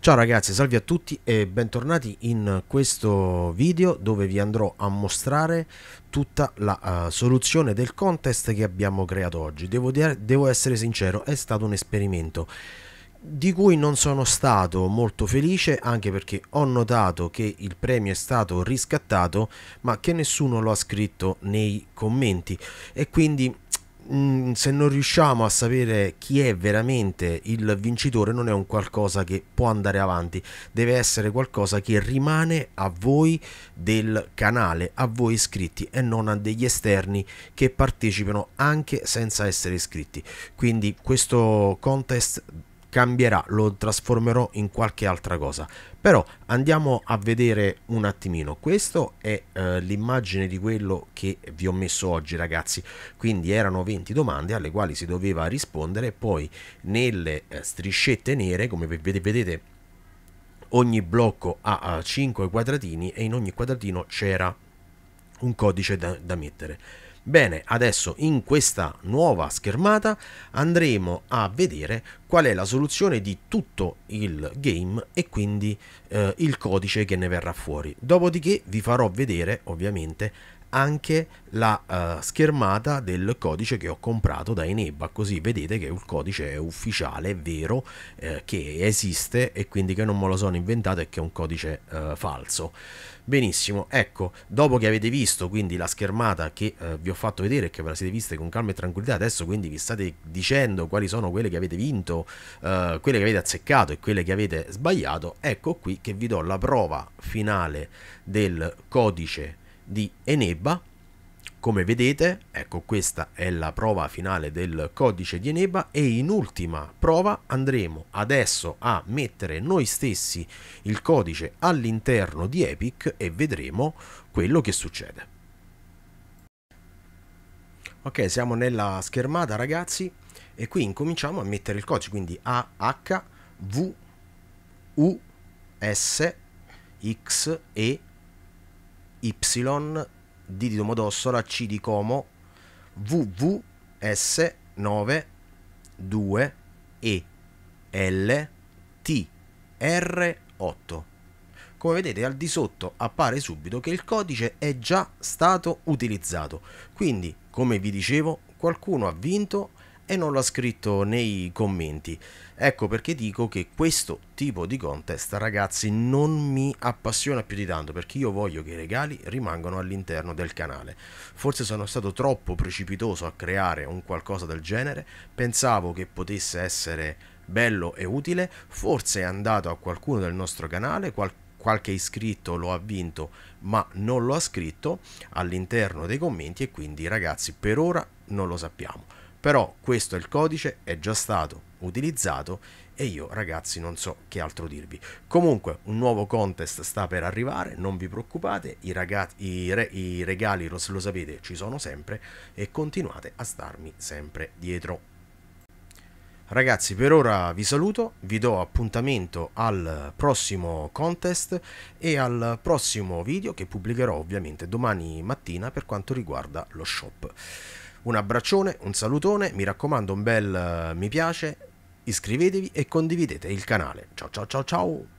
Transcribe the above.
Ciao ragazzi, salve a tutti e bentornati in questo video dove vi andrò a mostrare tutta la uh, soluzione del contest che abbiamo creato oggi. Devo, devo essere sincero, è stato un esperimento di cui non sono stato molto felice anche perché ho notato che il premio è stato riscattato ma che nessuno lo ha scritto nei commenti e quindi Mm, se non riusciamo a sapere chi è veramente il vincitore non è un qualcosa che può andare avanti, deve essere qualcosa che rimane a voi del canale, a voi iscritti e non a degli esterni che partecipano anche senza essere iscritti. Quindi questo contest cambierà, lo trasformerò in qualche altra cosa. Però andiamo a vedere un attimino. Questo è eh, l'immagine di quello che vi ho messo oggi, ragazzi. Quindi erano 20 domande alle quali si doveva rispondere. Poi nelle eh, striscette nere, come vedete, ogni blocco ha 5 quadratini e in ogni quadratino c'era un codice da, da mettere. Bene, adesso in questa nuova schermata andremo a vedere qual è la soluzione di tutto il game e quindi eh, il codice che ne verrà fuori. Dopodiché vi farò vedere ovviamente anche la uh, schermata del codice che ho comprato da Eneba così vedete che il codice è ufficiale, è vero eh, che esiste e quindi che non me lo sono inventato e che è un codice uh, falso. Benissimo, ecco dopo che avete visto quindi la schermata che uh, vi ho fatto vedere e che ve la siete viste con calma e tranquillità adesso quindi vi state dicendo quali sono quelle che avete vinto quelle che avete azzeccato e quelle che avete sbagliato ecco qui che vi do la prova finale del codice di Eneba come vedete, ecco questa è la prova finale del codice di Eneba e in ultima prova andremo adesso a mettere noi stessi il codice all'interno di Epic e vedremo quello che succede. Ok, siamo nella schermata ragazzi e qui incominciamo a mettere il codice, quindi A, H, V, U, S, X, E, Y, D di Domodossola, C di Como, VVS 9 2 E L T R 8. Come vedete al di sotto appare subito che il codice è già stato utilizzato. Quindi, come vi dicevo, qualcuno ha vinto e non l'ha scritto nei commenti. Ecco perché dico che questo tipo di contest, ragazzi, non mi appassiona più di tanto perché io voglio che i regali rimangano all'interno del canale. Forse sono stato troppo precipitoso a creare un qualcosa del genere, pensavo che potesse essere bello e utile, forse è andato a qualcuno del nostro canale, qual qualche iscritto lo ha vinto ma non lo ha scritto all'interno dei commenti e quindi ragazzi per ora non lo sappiamo però questo è il codice, è già stato utilizzato e io ragazzi non so che altro dirvi. Comunque un nuovo contest sta per arrivare, non vi preoccupate, i, ragazzi, i, re, i regali lo, lo sapete ci sono sempre e continuate a starmi sempre dietro. Ragazzi per ora vi saluto, vi do appuntamento al prossimo contest e al prossimo video che pubblicherò ovviamente domani mattina per quanto riguarda lo shop. Un abbraccione, un salutone, mi raccomando un bel uh, mi piace, iscrivetevi e condividete il canale. Ciao ciao ciao ciao!